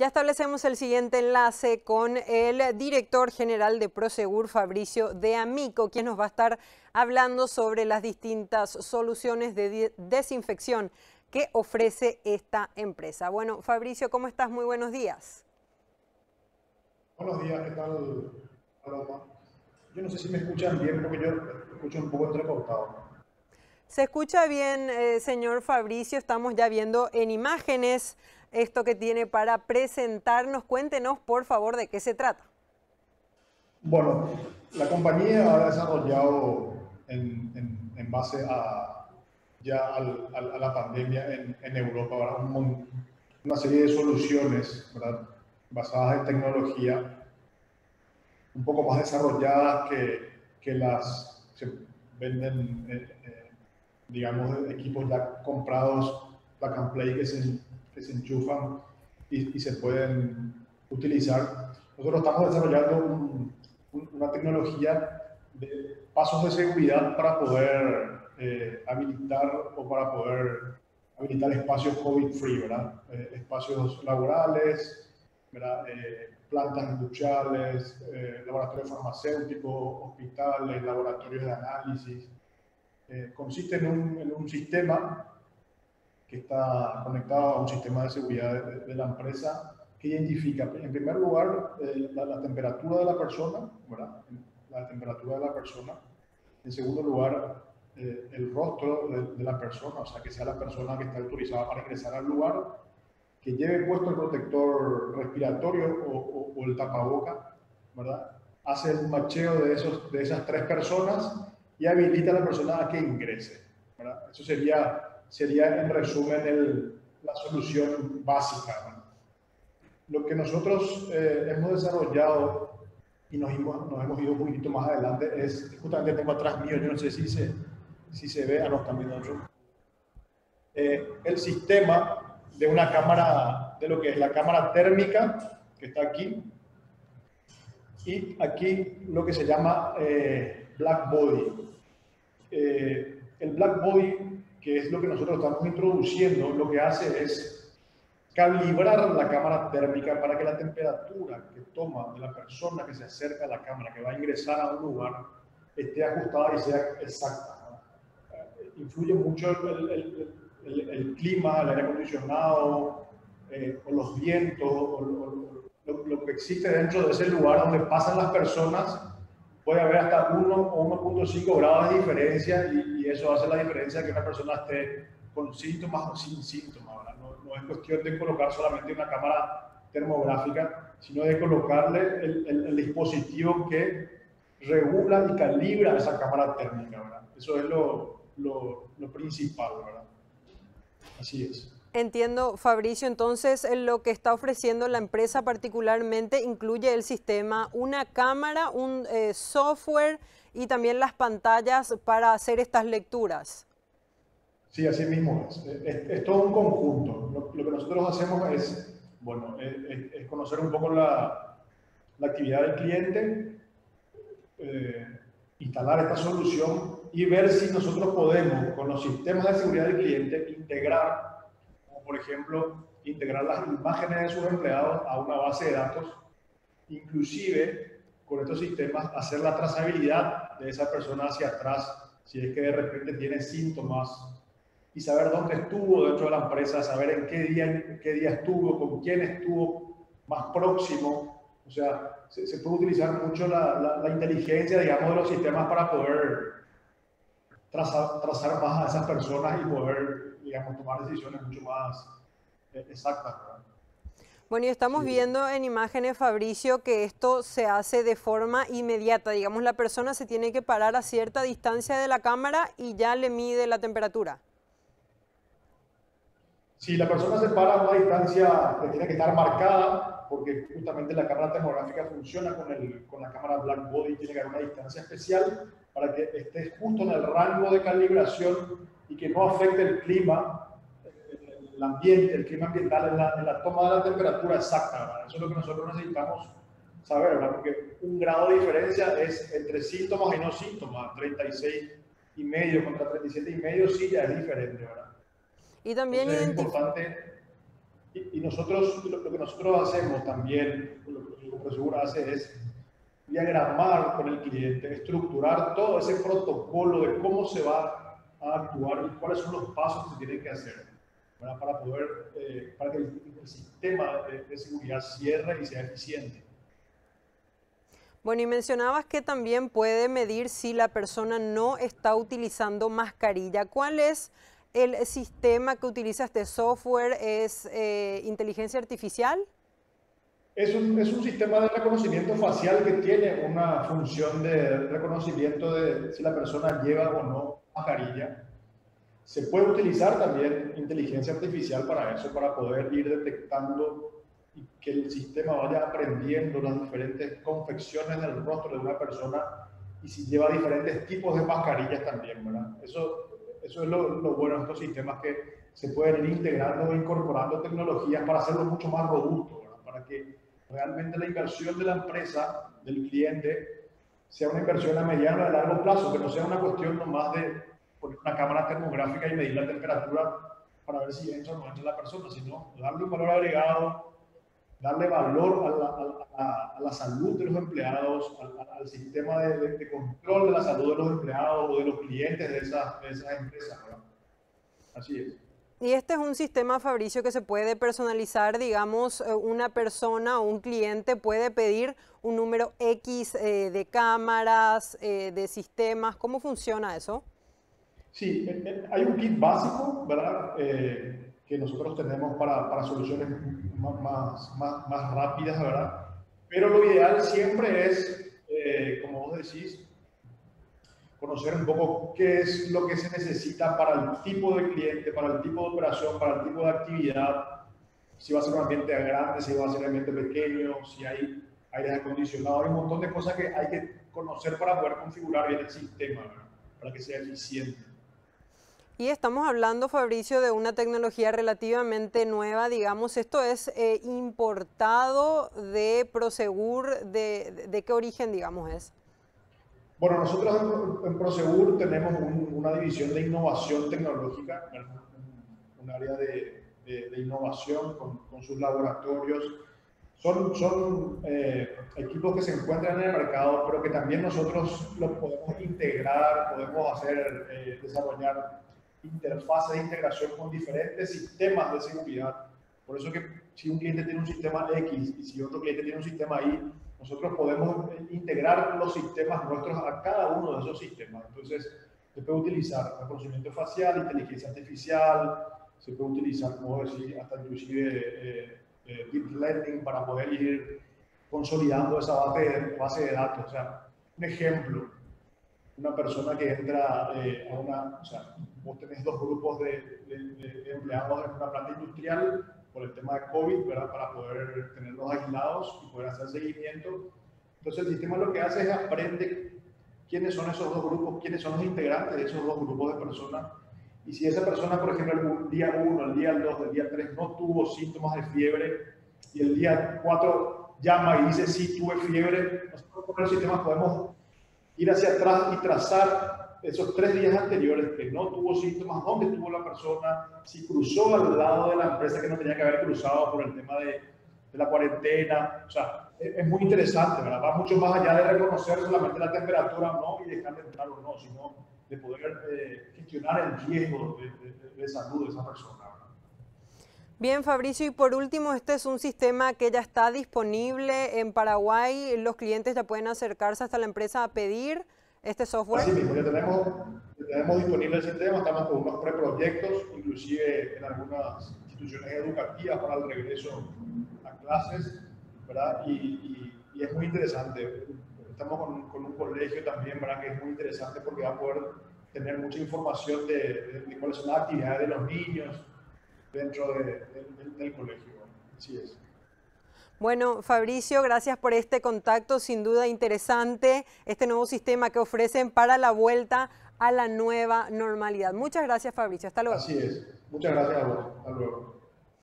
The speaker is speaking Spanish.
Ya establecemos el siguiente enlace con el director general de Prosegur, Fabricio de Amico, quien nos va a estar hablando sobre las distintas soluciones de desinfección que ofrece esta empresa. Bueno, Fabricio, ¿cómo estás? Muy buenos días. Buenos días, ¿qué tal, Paloma? Yo no sé si me escuchan bien porque yo escucho un poco entrecortado. Se escucha bien, eh, señor Fabricio. Estamos ya viendo en imágenes esto que tiene para presentarnos. Cuéntenos, por favor, de qué se trata. Bueno, la compañía ha desarrollado en, en, base a ya a la pandemia en, en Europa una serie de soluciones basadas en tecnología un poco más desarrolladas que, que las que se venden, eh, eh, digamos, equipos ya comprados, plug and play que se que se enchufan y, se pueden utilizar. Nosotros estamos desarrollando una tecnología de pasos de seguridad para poder eh, habilitar o para poder habilitar espacios COVID-free, ¿verdad? Eh, espacios laborales, ¿verdad? Eh, plantas industriales, laboratorios farmacéuticos, hospitales, laboratorios de análisis. Consiste en un, sistema que está conectado a un sistema de seguridad de, la empresa que identifica, en primer lugar, eh, la, temperatura de la persona. La temperatura de la persona. En segundo lugar, eh, el rostro de, la persona, o sea, que sea la persona que está autorizada para ingresar al lugar, que lleve puesto el protector respiratorio o, o, el tapaboca, ¿verdad? Hace el macheo de, esos, de esas tres personas y habilita a la persona a que ingrese, ¿verdad? Eso sería sería en resumen la solución básica. Lo que nosotros eh, hemos desarrollado y nos nos hemos ido un poquito más adelante es, justamente tengo atrás mío, yo no sé si se, si se ve, a los también eh, el sistema de una cámara, de lo que es la cámara térmica, que está aquí, y aquí lo que se llama eh, black body. Eh, el black body que es lo que nosotros estamos introduciendo, lo que hace es calibrar la cámara térmica para que la temperatura que toma de la persona que se acerca a la cámara, que va a ingresar a un lugar, esté ajustada y sea exacta. Eh, influye mucho el, el, clima, el aire acondicionado, eh, o los vientos, o, lo, lo, que existe dentro de ese lugar donde pasan las personas puede haber hasta 1 o 1.5 grados de diferencia y, eso hace la diferencia que una persona esté con síntomas o sin síntomas. No, es cuestión de colocar solamente una cámara termográfica, sino de colocarle el, el, dispositivo que regula y calibra esa cámara térmica. ¿verdad? Eso es lo, lo, lo principal. ¿verdad? Así es. Entiendo, Fabricio, entonces lo que está ofreciendo la empresa particularmente incluye el sistema, una cámara, un eh, software y también las pantallas para hacer estas lecturas. Sí, así mismo es. Es, todo un conjunto. Lo, que nosotros hacemos es, bueno, es, conocer un poco la, actividad del cliente, eh, instalar esta solución y ver si nosotros podemos, con los sistemas de seguridad del cliente, integrar por ejemplo, integrar las imágenes de sus empleados a una base de datos, inclusive con estos sistemas hacer la trazabilidad de esa persona hacia atrás, si es que de repente tiene síntomas, y saber dónde estuvo dentro de la empresa, saber en qué día, qué día estuvo, con quién estuvo más próximo. O sea, se, puede utilizar mucho la, la, inteligencia, digamos, de los sistemas para poder trazar, trazar más a esas personas y poder digamos, tomar decisiones mucho más eh, exactas. Bueno, y estamos viendo en imágenes, Fabricio, que esto se hace de forma inmediata. Digamos, la persona se tiene que parar a cierta distancia de la cámara y ya le mide la temperatura. Si la persona se para a una distancia que tiene que estar marcada, porque justamente la cámara termográfica funciona con, el, con la cámara Black Body, tiene que haber una distancia especial para que esté justo en el rango de calibración y que no afecte el clima, el ambiente, el clima ambiental en la, en la toma de la temperatura exacta. ¿verdad? Eso es lo que nosotros necesitamos saber, ¿verdad? porque un grado de diferencia es entre síntomas y no síntomas, 36 y medio contra 37 y medio sí ya es diferente. ¿verdad? Y también es importante Y, nosotros, lo, que nosotros hacemos también, lo que el Proseguro hace es diagramar con el cliente, estructurar todo ese protocolo de cómo se va a actuar y cuáles son los pasos que se tienen que hacer para poder, eh, para que el, sistema de, seguridad cierre y sea eficiente. Bueno, y mencionabas que también puede medir si la persona no está utilizando mascarilla. ¿Cuál es el sistema que utiliza este software? ¿Es eh, inteligencia artificial? Es un, es un, sistema de reconocimiento facial que tiene una función de reconocimiento de si la persona lleva o no mascarilla. Se puede utilizar también inteligencia artificial para eso, para poder ir detectando y que el sistema vaya aprendiendo las diferentes confecciones del rostro de una persona y si lleva diferentes tipos de mascarillas también, ¿verdad? Eso, eso es lo, lo bueno de estos sistemas que se pueden ir integrando e incorporando tecnologías para hacerlo mucho más robusto. Para que realmente la inversión de la empresa, del cliente, sea una inversión a mediano a largo plazo, que no sea una cuestión nomás de poner una cámara termográfica y medir la temperatura para ver si entra o no entra la persona, sino darle un valor agregado, darle valor a la, a la, salud de los empleados, al, sistema de, de, control de la salud de los empleados o de los clientes de esas, de esas empresas. Así es. Y este es un sistema, Fabricio, que se puede personalizar, digamos, eh, una persona o un cliente puede pedir un número X eh, de cámaras, eh, de sistemas. ¿Cómo funciona eso? Sí, hay un kit básico, ¿verdad? que nosotros tenemos para, para soluciones más, más, más, rápidas, ¿verdad? Pero lo ideal siempre es, como vos decís, conocer un poco qué es lo que se necesita para el tipo de cliente, para el tipo de operación, para el tipo de actividad, si va a ser un ambiente grande, si va a ser un ambiente pequeño, si hay aire acondicionado, hay un montón de cosas que hay que conocer para poder configurar bien el sistema, para que sea eficiente. Y estamos hablando, Fabricio, de una tecnología relativamente nueva, digamos, esto es eh, importado de Prosegur, de, de qué origen, digamos, es? Bueno, nosotros en, Prosegur tenemos una división de innovación tecnológica, un, área de, innovación con, sus laboratorios. Son, son eh, equipos que se encuentran en el mercado, pero que también nosotros los podemos integrar, podemos hacer, eh, desarrollar interfaces de integración con diferentes sistemas de seguridad. Por eso que si un cliente tiene un sistema X y si otro cliente tiene un sistema Y, nosotros podemos integrar los sistemas nuestros a cada uno de esos sistemas. Entonces, se puede utilizar reconocimiento facial, inteligencia artificial, se puede utilizar, como decir, hasta inclusive eh, eh, deep learning para poder ir consolidando esa base de, base de datos. O sea, un ejemplo, una persona que entra eh, a una, o sea, vos tenés dos grupos de, de empleados en una planta industrial, por el tema de COVID, ¿verdad? Para poder tenerlos aislados y poder hacer seguimiento. Entonces el sistema lo que hace es aprende quiénes son esos dos grupos, quiénes son los integrantes de esos dos grupos de personas. Y si esa persona, por ejemplo, el día 1, el día 2, el día 3 no tuvo síntomas de fiebre y el día 4 llama y dice sí tuve fiebre, nosotros con el sistema podemos ir hacia atrás y trazar esos tres días anteriores que no tuvo síntomas, dónde estuvo la persona, si cruzó al lado de la empresa que no tenía que haber cruzado por el tema de, la cuarentena. O sea, es, muy interesante, ¿verdad? Va mucho más allá de reconocer solamente la temperatura no y dejar de entrar o no, sino de poder eh, gestionar el riesgo de, de, salud de esa persona. Bien, Fabricio, y por último, este es un sistema que ya está disponible en Paraguay. Los clientes ya pueden acercarse hasta la empresa a pedir este software? Así mismo, ya tenemos, tenemos disponible el sistema, estamos con unos preproyectos, inclusive en algunas instituciones educativas para el regreso a clases, ¿verdad? Y, es muy interesante. Estamos con, un colegio también, ¿verdad? Que es muy interesante porque va a poder tener mucha información de, de, cuáles son las actividades de los niños dentro de, del colegio. Así es. Bueno, Fabricio, gracias por este contacto, sin duda interesante, este nuevo sistema que ofrecen para la vuelta a la nueva normalidad. Muchas gracias, Fabricio. Hasta luego. Así es. Muchas gracias a vos. Hasta luego.